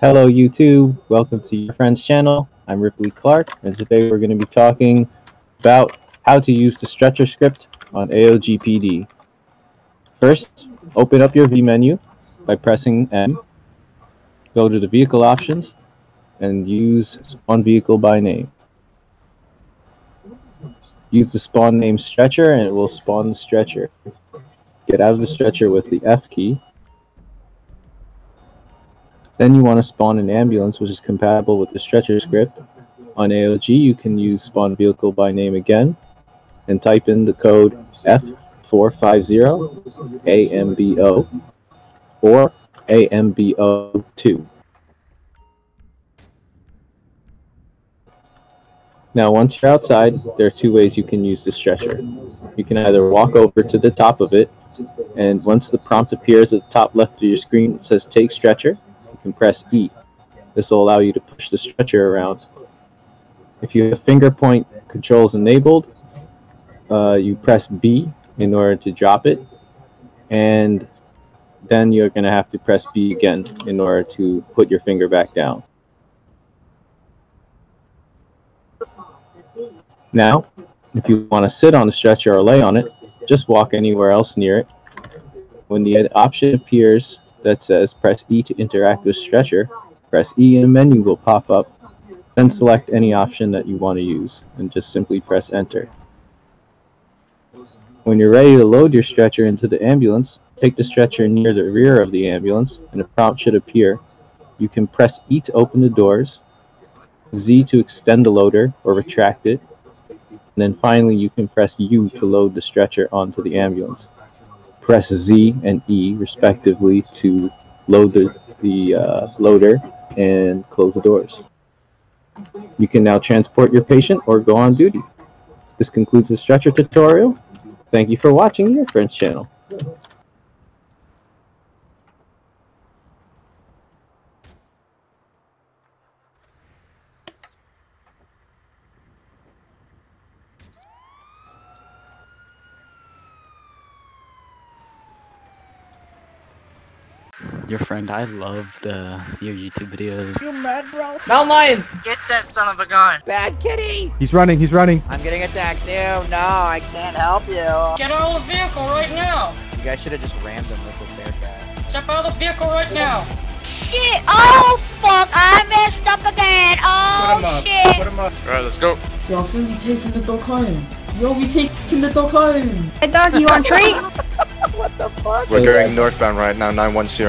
Hello YouTube, welcome to UrFriend's channel. I'm Ripley Clark and today we're going to be talking about how to use the stretcher script on AOGPD. First, open up your vMenu by pressing M. Go to the vehicle options and use spawn vehicle by name. Use the spawn name stretcher and it will spawn the stretcher. Get out of the stretcher with the F key then you want to spawn an ambulance which is compatible with the stretcher script. On AOG, you can use spawn vehicle by name again and type in the code F450 AMBO or AMBO2. Now, once you're outside, there are two ways you can use the stretcher. You can either walk over to the top of it, and once the prompt appears at the top left of your screen, it says Take Stretcher can press E. This will allow you to push the stretcher around. If you have finger point controls enabled, uh, you press B in order to drop it, and then you're going to have to press B again in order to put your finger back down. Now, if you want to sit on the stretcher or lay on it, just walk anywhere else near it. When the option appears that says press E to interact with Stretcher. Press E and a menu will pop up. Then select any option that you want to use and just simply press enter. When you're ready to load your stretcher into the ambulance, take the stretcher near the rear of the ambulance and a prompt should appear. You can press E to open the doors, Z to extend the loader or retract it, and then finally you can press U to load the stretcher onto the ambulance press Z and E respectively to load the, the uh, loader and close the doors. You can now transport your patient or go on duty. This concludes the stretcher tutorial. Thank you for watching UrFriend's channel. Your friend, I love the your YouTube videos. You mad, bro? Mountain lions! Get that son of a gun! Bad kitty! He's running, he's running. I'm getting attacked too. No, I can't help you. Get out of the vehicle right now! You guys should have just rammed him with the bear Step out of the vehicle right now! Shit! Oh fuck! I messed up again! Oh Put him up. shit! Put him up. Alright, let's go. Yo, I think we taking the dog home. Yo, we taking the dog home. Hey dog, you want treat? What the fuck? We're going northbound right now, 910.